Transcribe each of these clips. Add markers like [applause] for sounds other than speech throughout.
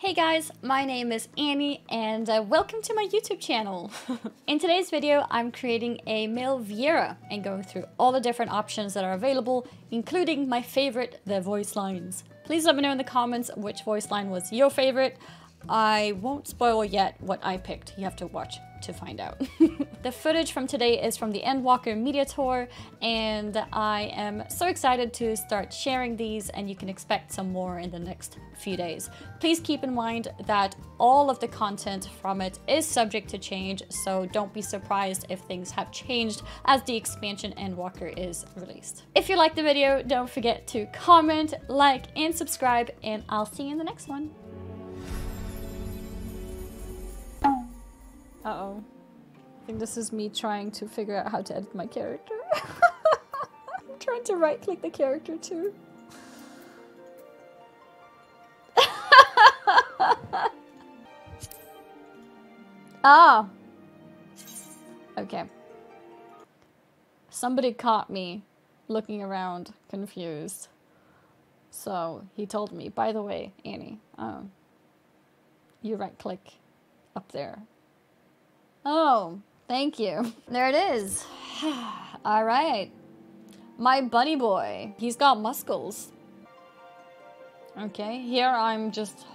Hey guys, my name is Annie and uh, welcome to my YouTube channel. [laughs] In today's video, I'm creating a male Viera and going through all the different options that are available, including my favorite, the voice lines. Please let me know in the comments which voice line was your favorite. I won't spoil yet what I picked. You have to watch to find out. [laughs] the footage from today is from the Endwalker Media Tour, and I am so excited to start sharing these, and you can expect some more in the next few days. Please keep in mind that all of the content from it is subject to change, so don't be surprised if things have changed as the expansion Endwalker is released. If you liked the video, don't forget to comment, like, and subscribe, and I'll see you in the next one. Uh-oh. I think this is me trying to figure out how to edit my character. [laughs] I'm trying to right-click the character too. [laughs] ah! Okay. Somebody caught me looking around confused. So he told me, by the way, Annie, um, you right click up there Oh, thank you. [laughs] There it is. [sighs] All right. My bunny boy. He's got muscles. Okay, here I'm just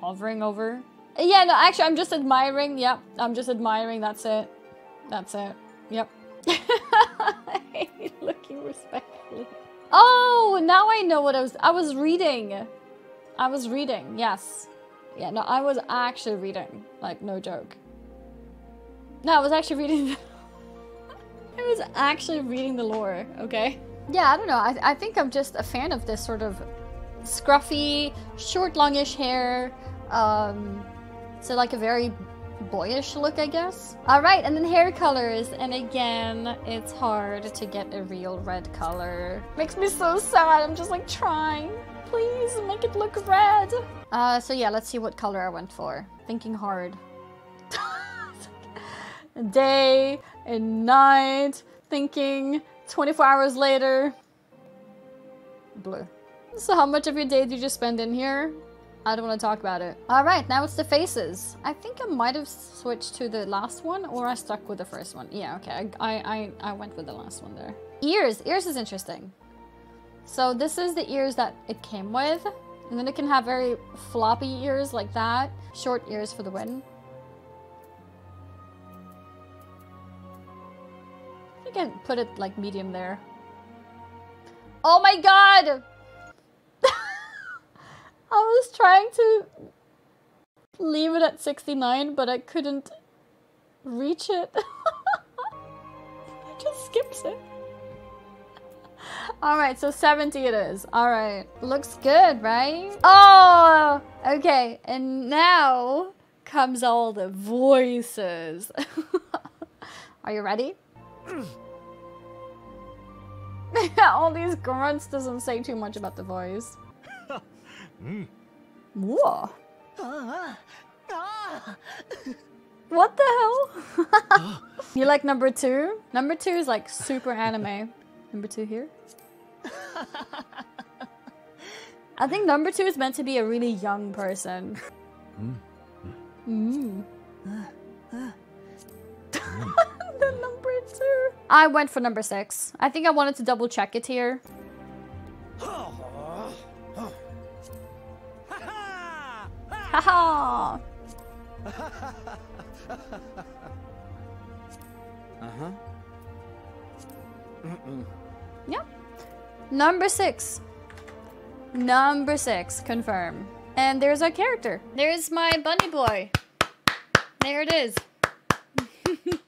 hovering over. Yeah, no, actually, I'm just admiring. Yep, I'm just admiring. That's it. That's it. Yep. [laughs] Looking respectfully. Oh, now I know what I was. I was reading. I was reading. Yes. Yeah, no, I was actually reading. Like, no joke. No, I was actually reading. [laughs] I was actually reading the lore. Okay. Yeah, I don't know. I I think I'm just a fan of this sort of scruffy, short, longish hair. Um, so like a very boyish look, I guess. All right, and then hair colors. And again, it's hard to get a real red color. Makes me so sad. I'm just like trying. Please make it look red. Uh, so yeah, let's see what color I went for. Thinking hard day and night, thinking 24 hours later. Blue. So how much of your day did you just spend in here? I don't want to talk about it. All right, now it's the faces. I think I might have switched to the last one or I stuck with the first one. Yeah, okay, I, I, I went with the last one there. Ears, ears is interesting. So this is the ears that it came with. And then it can have very floppy ears like that. Short ears for the win. Can put it like medium there. Oh my god! [laughs] I was trying to leave it at 69, but I couldn't reach it. [laughs] it just skips it. Alright, so 70 it is. Alright. Looks good, right? Oh! Okay, and now comes all the voices. [laughs] Are you ready? [laughs] All these grunts doesn't say too much about the voice. mm. [laughs] Whoa. what the hell? [laughs] you like number two? Number two is like super anime. Number two here? I think number two is meant to be a really young person. Mm. I went for number six. I think I wanted to double check it here. Haha! uh-huh. Mm-mm. Yep. Number six. Number six, confirm. And there's our character. There's my bunny boy. There it is. [laughs]